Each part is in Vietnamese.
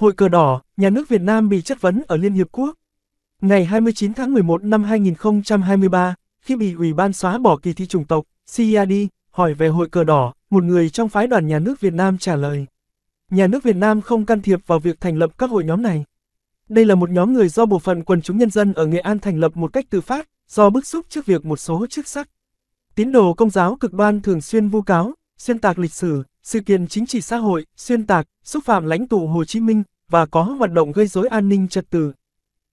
Hội cờ đỏ, nhà nước Việt Nam bị chất vấn ở Liên Hiệp Quốc. Ngày 29 tháng 11 năm 2023, khi bị Ủy ban xóa bỏ kỳ thi chủng tộc, CIAD, hỏi về hội cờ đỏ, một người trong phái đoàn nhà nước Việt Nam trả lời. Nhà nước Việt Nam không can thiệp vào việc thành lập các hội nhóm này. Đây là một nhóm người do bộ phận quần chúng nhân dân ở Nghệ An thành lập một cách tự phát, do bức xúc trước việc một số chức sắc. Tín đồ công giáo cực đoan thường xuyên vu cáo, xuyên tạc lịch sử, sự kiện chính trị xã hội, xuyên tạc, xúc phạm lãnh tụ Hồ Chí Minh và có hoạt động gây rối an ninh trật tự.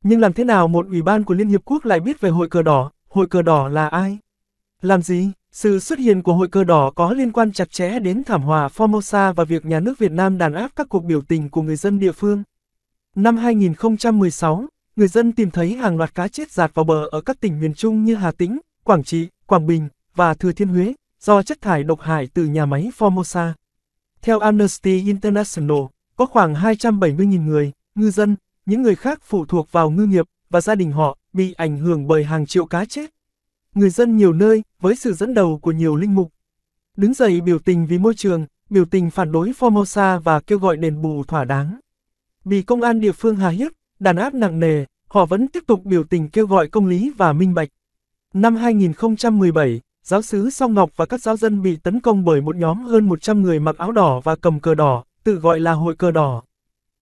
Nhưng làm thế nào một ủy ban của Liên Hiệp Quốc lại biết về hội cờ đỏ, hội cờ đỏ là ai? Làm gì? Sự xuất hiện của hội cờ đỏ có liên quan chặt chẽ đến thảm họa Formosa và việc nhà nước Việt Nam đàn áp các cuộc biểu tình của người dân địa phương. Năm 2016, người dân tìm thấy hàng loạt cá chết giạt vào bờ ở các tỉnh miền Trung như Hà Tĩnh, Quảng Trị, Quảng Bình và Thừa Thiên Huế do chất thải độc hại từ nhà máy Formosa. Theo Amnesty International, có khoảng 270.000 người, ngư dân, những người khác phụ thuộc vào ngư nghiệp và gia đình họ bị ảnh hưởng bởi hàng triệu cá chết. Người dân nhiều nơi, với sự dẫn đầu của nhiều linh mục, đứng dậy biểu tình vì môi trường, biểu tình phản đối Formosa và kêu gọi đền bù thỏa đáng. Bị công an địa phương hà hiếp, đàn áp nặng nề, họ vẫn tiếp tục biểu tình kêu gọi công lý và minh bạch. Năm 2017, giáo sứ Song Ngọc và các giáo dân bị tấn công bởi một nhóm hơn 100 người mặc áo đỏ và cầm cờ đỏ, tự gọi là hội cờ đỏ.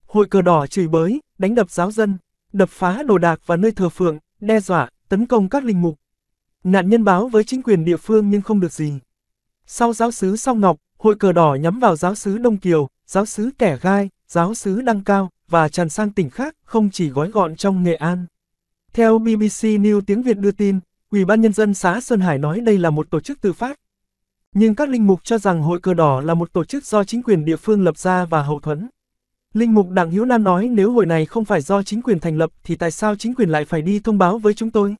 Hội cờ đỏ chửi bới, đánh đập giáo dân, đập phá đồ đạc và nơi thờ phượng, đe dọa, tấn công các linh mục. Nạn nhân báo với chính quyền địa phương nhưng không được gì. Sau giáo sứ Song Ngọc, hội cờ đỏ nhắm vào giáo sứ Đông Kiều, giáo sứ Kẻ Gai, giáo sứ Đăng Cao và tràn sang tỉnh khác, không chỉ gói gọn trong Nghệ An. Theo BBC News tiếng Việt đưa tin, Ủy ban Nhân dân xã Sơn Hải nói đây là một tổ chức tự phát. Nhưng các linh mục cho rằng Hội Cờ Đỏ là một tổ chức do chính quyền địa phương lập ra và hậu thuẫn. Linh mục Đặng Hiếu Nam nói nếu hội này không phải do chính quyền thành lập thì tại sao chính quyền lại phải đi thông báo với chúng tôi?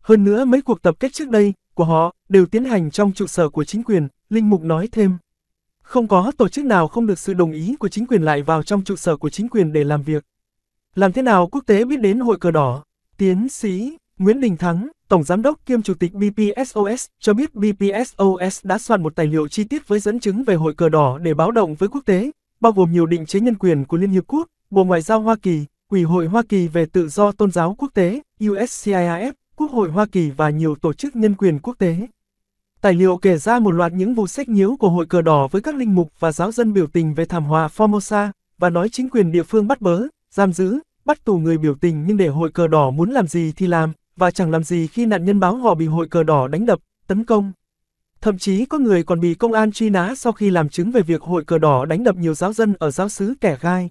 Hơn nữa mấy cuộc tập kết trước đây của họ đều tiến hành trong trụ sở của chính quyền, Linh mục nói thêm. Không có tổ chức nào không được sự đồng ý của chính quyền lại vào trong trụ sở của chính quyền để làm việc. Làm thế nào quốc tế biết đến hội cờ đỏ? Tiến sĩ Nguyễn Đình Thắng, Tổng Giám đốc kiêm Chủ tịch BPSOS, cho biết BPSOS đã soạn một tài liệu chi tiết với dẫn chứng về hội cờ đỏ để báo động với quốc tế, bao gồm nhiều định chế nhân quyền của Liên Hiệp Quốc, Bộ Ngoại giao Hoa Kỳ, Ủy hội Hoa Kỳ về tự do tôn giáo quốc tế, USCIRF, Quốc hội Hoa Kỳ và nhiều tổ chức nhân quyền quốc tế. Tài liệu kể ra một loạt những vụ sách nhiễu của hội cờ đỏ với các linh mục và giáo dân biểu tình về thảm họa Formosa, và nói chính quyền địa phương bắt bớ, giam giữ, bắt tù người biểu tình nhưng để hội cờ đỏ muốn làm gì thì làm, và chẳng làm gì khi nạn nhân báo họ bị hội cờ đỏ đánh đập, tấn công. Thậm chí có người còn bị công an truy nã sau khi làm chứng về việc hội cờ đỏ đánh đập nhiều giáo dân ở giáo xứ kẻ gai.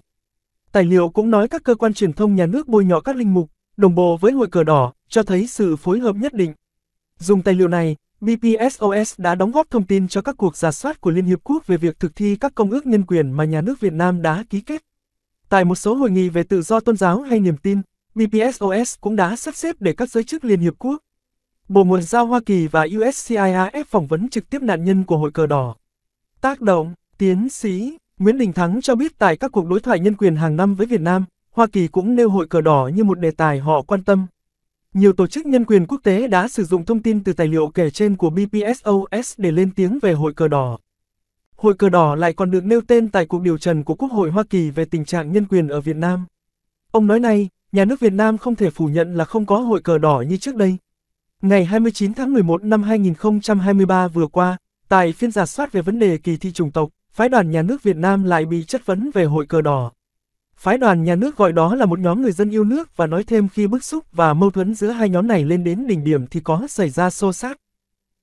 Tài liệu cũng nói các cơ quan truyền thông nhà nước bôi nhọ các linh mục, đồng bộ với hội cờ đỏ, cho thấy sự phối hợp nhất định. Dùng tài liệu này, BPSOS đã đóng góp thông tin cho các cuộc giả soát của Liên Hiệp Quốc về việc thực thi các công ước nhân quyền mà nhà nước Việt Nam đã ký kết. Tại một số hội nghị về tự do tôn giáo hay niềm tin, BPSOS cũng đã sắp xếp để các giới chức Liên Hiệp Quốc, Bộ Ngoại giao Hoa Kỳ và USCIS phỏng vấn trực tiếp nạn nhân của hội cờ đỏ. Tác động, tiến sĩ Nguyễn Đình Thắng cho biết tại các cuộc đối thoại nhân quyền hàng năm với Việt Nam, Hoa Kỳ cũng nêu hội cờ đỏ như một đề tài họ quan tâm. Nhiều tổ chức nhân quyền quốc tế đã sử dụng thông tin từ tài liệu kể trên của BPSOS để lên tiếng về hội cờ đỏ. Hội cờ đỏ lại còn được nêu tên tại cuộc điều trần của Quốc hội Hoa Kỳ về tình trạng nhân quyền ở Việt Nam. Ông nói này, nhà nước Việt Nam không thể phủ nhận là không có hội cờ đỏ như trước đây. Ngày 29 tháng 11 năm 2023 vừa qua, tại phiên giả soát về vấn đề kỳ thi chủng tộc, phái đoàn nhà nước Việt Nam lại bị chất vấn về hội cờ đỏ. Phái đoàn nhà nước gọi đó là một nhóm người dân yêu nước và nói thêm khi bức xúc và mâu thuẫn giữa hai nhóm này lên đến đỉnh điểm thì có xảy ra xô xát.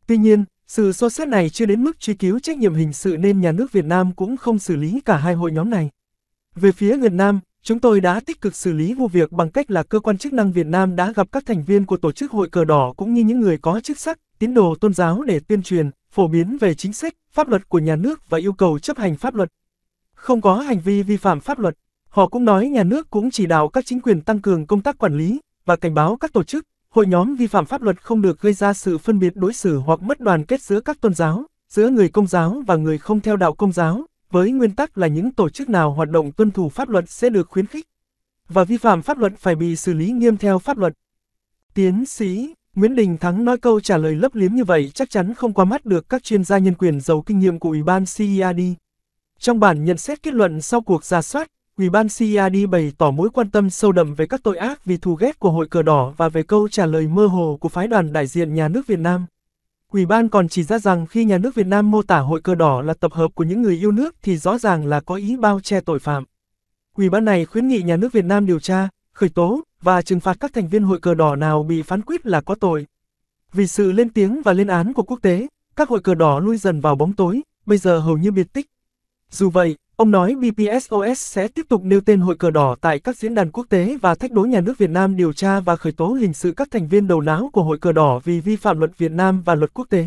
Tuy nhiên, sự xô xát này chưa đến mức truy cứu trách nhiệm hình sự nên nhà nước Việt Nam cũng không xử lý cả hai hội nhóm này. Về phía Việt Nam, chúng tôi đã tích cực xử lý vụ việc bằng cách là cơ quan chức năng Việt Nam đã gặp các thành viên của tổ chức hội cờ đỏ cũng như những người có chức sắc, tín đồ tôn giáo để tuyên truyền, phổ biến về chính sách, pháp luật của nhà nước và yêu cầu chấp hành pháp luật. Không có hành vi vi phạm pháp luật. Họ cũng nói nhà nước cũng chỉ đạo các chính quyền tăng cường công tác quản lý và cảnh báo các tổ chức, hội nhóm vi phạm pháp luật không được gây ra sự phân biệt đối xử hoặc mất đoàn kết giữa các tôn giáo, giữa người công giáo và người không theo đạo công giáo, với nguyên tắc là những tổ chức nào hoạt động tuân thủ pháp luật sẽ được khuyến khích, và vi phạm pháp luật phải bị xử lý nghiêm theo pháp luật. Tiến sĩ Nguyễn Đình Thắng nói câu trả lời lấp liếm như vậy chắc chắn không qua mắt được các chuyên gia nhân quyền giàu kinh nghiệm của Ủy ban CERD. Trong bản nhận xét kết luận sau cuộc ra soát, Ủy ban CIAD bày tỏ mối quan tâm sâu đậm về các tội ác vì thù ghét của hội cờ đỏ và về câu trả lời mơ hồ của phái đoàn đại diện nhà nước Việt Nam. Ủy ban còn chỉ ra rằng khi nhà nước Việt Nam mô tả hội cờ đỏ là tập hợp của những người yêu nước thì rõ ràng là có ý bao che tội phạm. Ủy ban này khuyến nghị nhà nước Việt Nam điều tra, khởi tố và trừng phạt các thành viên hội cờ đỏ nào bị phán quyết là có tội. Vì sự lên tiếng và lên án của quốc tế, các hội cờ đỏ lui dần vào bóng tối, bây giờ hầu như biệt tích. Dù vậy, ông nói BPSOS sẽ tiếp tục nêu tên hội cờ đỏ tại các diễn đàn quốc tế và thách đố nhà nước Việt Nam điều tra và khởi tố hình sự các thành viên đầu não của hội cờ đỏ vì vi phạm luật Việt Nam và luật quốc tế.